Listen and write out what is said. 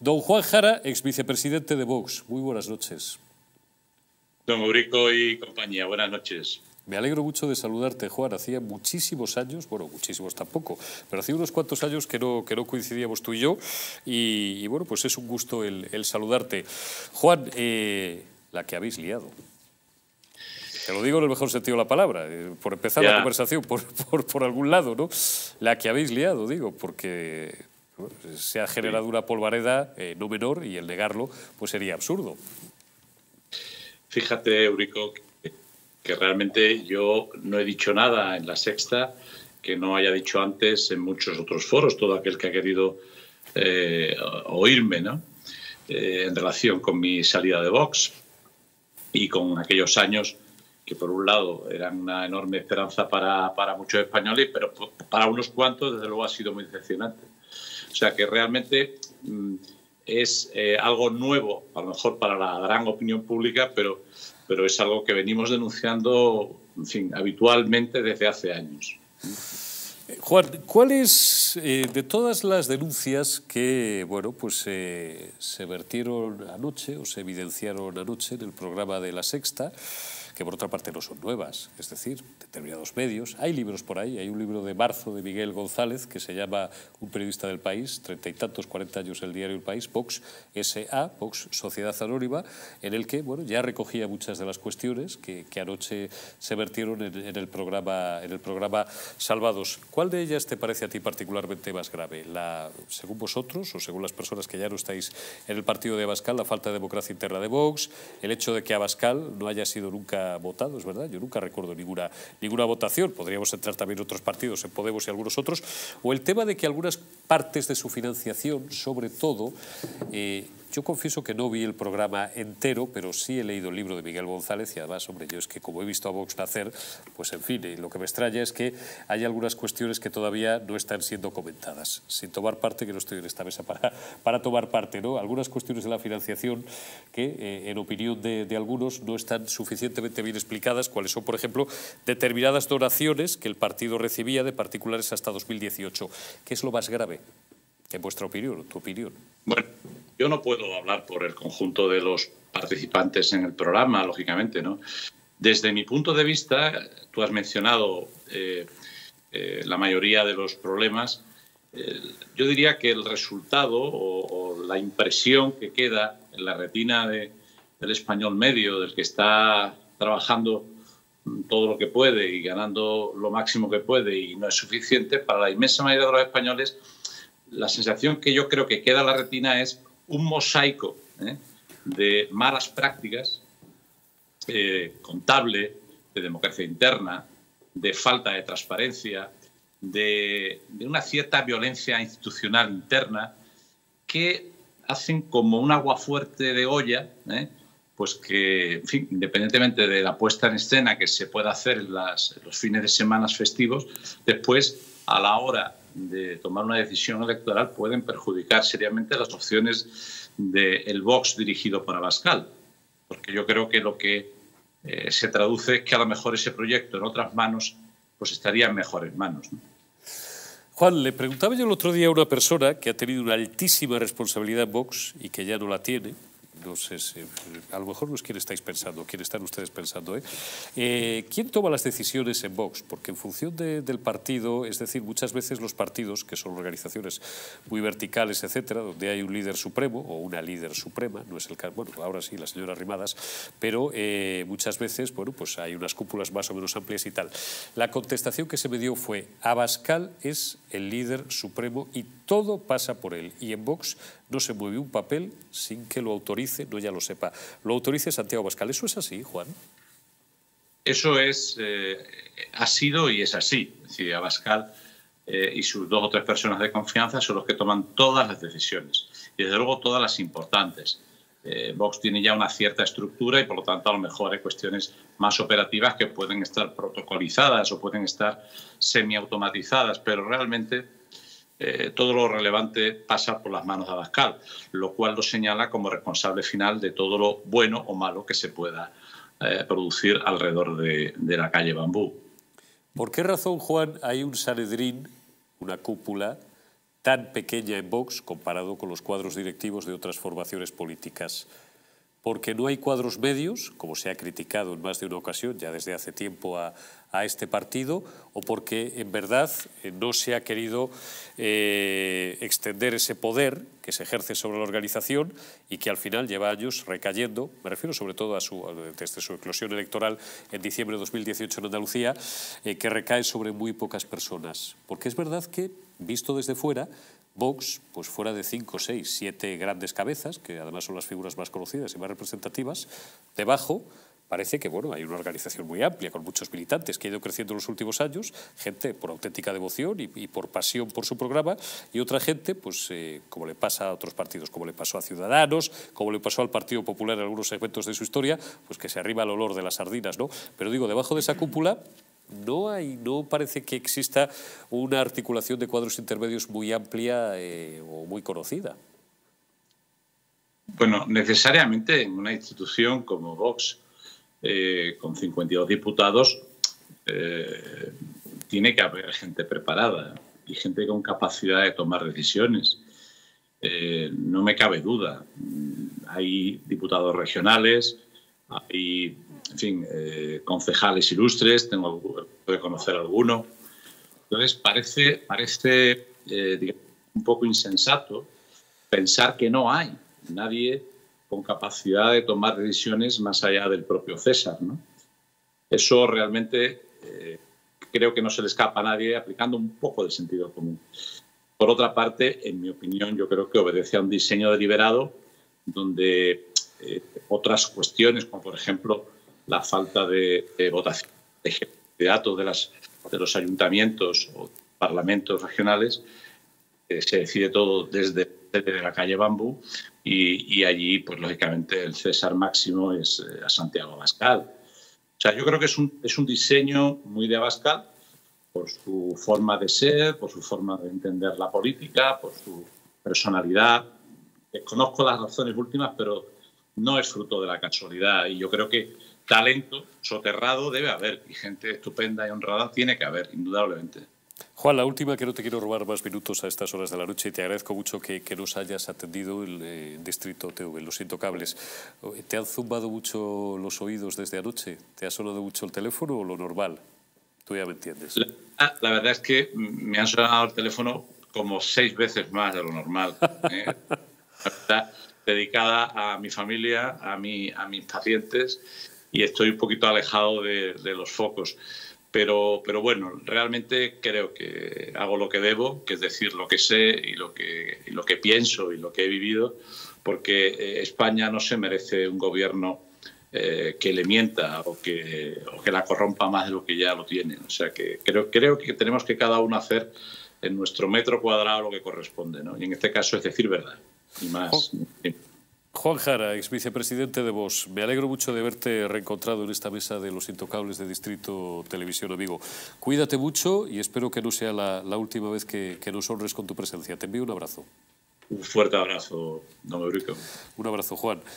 Don Juan Jara, ex vicepresidente de Vox. Muy buenas noches. Don Eurico y compañía, buenas noches. Me alegro mucho de saludarte, Juan. Hacía muchísimos años, bueno, muchísimos tampoco, pero hacía unos cuantos años que no, que no coincidíamos tú y yo. Y, bueno, pues es un gusto el, saludarte. Juan, eh, la que habéis liado. Te lo digo en el mejor sentido de la palabra, eh, por empezar la conversación por, por, por, algún lado, ¿no? La que habéis liado, digo, porque se ha generado una polvareda eh, no menor y el negarlo pues sería absurdo. Fíjate, Eurico, que realmente yo no he dicho nada en la sexta que no haya dicho antes en muchos otros foros, todo aquel que ha querido eh, oírme, ¿no? Eh, en relación con mi salida de Vox y con aquellos años que por un lado eran una enorme esperanza para, para muchos españoles, pero para unos cuantos desde luego ha sido muy decepcionante. O sea que realmente mm, es eh, algo nuevo, a lo mejor para la gran opinión pública, pero, pero es algo que venimos denunciando, en fin, habitualmente desde hace años. Juan, ¿cuáles eh, de todas las denuncias que bueno, pues, se vertieron anoche o se evidenciaron anoche en el programa de La Sexta, que por otra parte no son nuevas, es decir, determinados medios. Hay libros por ahí, hay un libro de marzo de Miguel González que se llama Un periodista del país, treinta y tantos, cuarenta años el diario El País, Vox SA, Vox Sociedad Anónima, en el que bueno, ya recogía muchas de las cuestiones que, anoche se vertieron en, el programa, en el programa Salvados. ¿Cuál de ellas te parece a ti particularmente más grave? Según vosotros o según las personas que ya no estáis en el partido de Abascal, la falta de democracia interna de Vox, el hecho de que Abascal no haya sido nunca votado, es verdad. Yo nunca recuerdo ninguna, ninguna votación. Podríamos entrar también otros partidos, en Podemos y algunos otros. O el tema de que algunas partes de su financiación, sobre todo, eh, yo confieso que no vi el programa entero, pero sí he leído el libro de Miguel González y además, hombre, yo es que como he visto a Vox nacer, pues en fin, lo que me extraña es que hay algunas cuestiones que todavía no están siendo comentadas. Sin tomar parte, que no estoy en esta mesa para, para tomar parte, ¿no? Algunas cuestiones de la financiación que, eh, en opinión de, de algunos, no están suficientemente bien explicadas, cuáles son, por ejemplo, determinadas donaciones que el partido recibía de particulares hasta 2018. ¿Qué es lo más grave? En vuestra opinión, tu opinión. Bueno, yo no puedo hablar por el conjunto de los participantes en el programa, lógicamente, ¿no? Desde mi punto de vista, tú has mencionado eh, eh, la mayoría de los problemas. Eh, yo diría que el resultado o, la impresión que queda en la retina del español medio, del que está trabajando todo lo que puede y ganando lo máximo que puede y no es suficiente, para la inmensa mayoría de los españoles la sensación que yo creo que queda en la retina es un mosaico ¿eh? de malas prácticas eh, contable, de democracia interna, de falta de transparencia, de, una cierta violencia institucional interna que hacen como un agua fuerte de olla, ¿eh? pues que, independientemente de la puesta en escena que se pueda hacer en, los fines de semana festivos, después, a la hora de tomar una decisión electoral pueden perjudicar seriamente las opciones del Vox dirigido por Abascal. Porque yo creo que lo que eh, se traduce es que a lo mejor ese proyecto en otras manos pues estaría en mejores manos. Juan, le preguntaba yo el otro día a una persona que ha tenido una altísima responsabilidad en Vox y que ya no la tiene, no sé si, a lo mejor no es quién estáis pensando, quién están ustedes pensando. ¿eh? Eh, quién toma las decisiones en Vox? Porque en función del partido, es decir, muchas veces los partidos, que son organizaciones muy verticales, etcétera, donde hay un líder supremo o una líder suprema, no es el caso, bueno, ahora sí, la señora Rimadas, pero eh, muchas veces, bueno, pues hay unas cúpulas más o menos amplias y tal. La contestación que se me dio fue, Abascal es el líder supremo y todo pasa por él. Y en Vox no se mueve un papel sin que lo autorice, no ya lo sepa, lo autorice Santiago Abascal. ¿Eso es así, Juan? Eso es, eh, ha sido y es así. Es decir, Abascal eh, y sus dos o tres personas de confianza son los que toman todas las decisiones y desde luego todas las importantes. Eh, Vox tiene ya una cierta estructura y por lo tanto a lo mejor hay cuestiones más operativas que pueden estar protocolizadas o pueden estar semiautomatizadas, pero realmente eh, todo lo relevante pasa por las manos de Abascal, lo cual lo señala como responsable final de todo lo bueno o malo que se pueda eh, producir alrededor de, la calle Bambú. ¿Por qué razón, Juan, hay un Sanedrín, una cúpula, tan pequeña en Vox comparado con los cuadros directivos de otras formaciones políticas porque no hay cuadros medios, como se ha criticado en más de una ocasión, ya desde hace tiempo a, este partido, o porque en verdad eh, no se ha querido eh, extender ese poder que se ejerce sobre la organización y que al final lleva años recayendo, me refiero sobre todo a su, desde su eclosión electoral en diciembre de 2018 en Andalucía, eh, que recae sobre muy pocas personas. Porque es verdad que, visto desde fuera, Vox, pues fuera de cinco, seis, siete grandes cabezas, que además son las figuras más conocidas y más representativas, debajo parece que bueno, hay una organización muy amplia, con muchos militantes, que ha ido creciendo en los últimos años, gente por auténtica devoción y, por pasión por su programa, y otra gente, pues eh, como le pasa a otros partidos, como le pasó a Ciudadanos, como le pasó al Partido Popular en algunos segmentos de su historia, pues que se arriba el olor de las sardinas, ¿no? Pero digo, debajo de esa cúpula no hay, no parece que exista una articulación de cuadros intermedios muy amplia eh, o muy conocida. Bueno, necesariamente en una institución como Vox, eh, con 52 diputados, eh, tiene que haber gente preparada y gente con capacidad de tomar decisiones. no me cabe duda. Hay diputados regionales, hay en fin, eh, concejales ilustres, tengo que conocer alguno. Entonces, parece, parece eh, un poco insensato pensar que no hay nadie con capacidad de tomar decisiones más allá del propio César. ¿no? Eso realmente eh, creo que no se le escapa a nadie aplicando un poco de sentido común. Por otra parte, en mi opinión, yo creo que obedece a un diseño deliberado donde otras cuestiones, como por ejemplo la falta de, votación de datos de, de los ayuntamientos o parlamentos regionales, eh, se decide todo desde, la calle Bambú y, allí, pues lógicamente, el César máximo es eh, a Santiago Abascal. O sea, yo creo que es un, es un diseño muy de Abascal por su forma de ser, por su forma de entender la política, por su personalidad. Conozco las razones últimas, pero no es fruto de la casualidad y yo creo que talento soterrado debe haber y gente estupenda y honrada tiene que haber, indudablemente. Juan, la última, que no te quiero robar más minutos a estas horas de la noche y te agradezco mucho que, nos hayas atendido el eh, Distrito TV, Los Intocables. ¿Te han zumbado mucho los oídos desde anoche? ¿Te ha sonado mucho el teléfono o lo normal? Tú ya me entiendes. La, verdad es que me han sonado el teléfono como seis veces más de lo normal. ¿eh? dedicada a mi familia, a, mi, a mis pacientes y estoy un poquito alejado de, los focos. Pero, pero bueno, realmente creo que hago lo que debo, que es decir lo que sé y lo que, lo que pienso y lo que he vivido, porque eh, España no se merece un gobierno eh, que le mienta o que, o que la corrompa más de lo que ya lo tiene. O sea que creo, creo que tenemos que cada uno hacer en nuestro metro cuadrado lo que corresponde, ¿no? Y en este caso es decir verdad, y más. Juan Jara, ex vicepresidente de Vox, me alegro mucho de verte reencontrado en esta mesa de los intocables de Distrito Televisión, amigo. Cuídate mucho y espero que no sea la, última vez que, nos honres con tu presencia. Te envío un abrazo. Un fuerte abrazo, don Eurico. Un abrazo, Juan.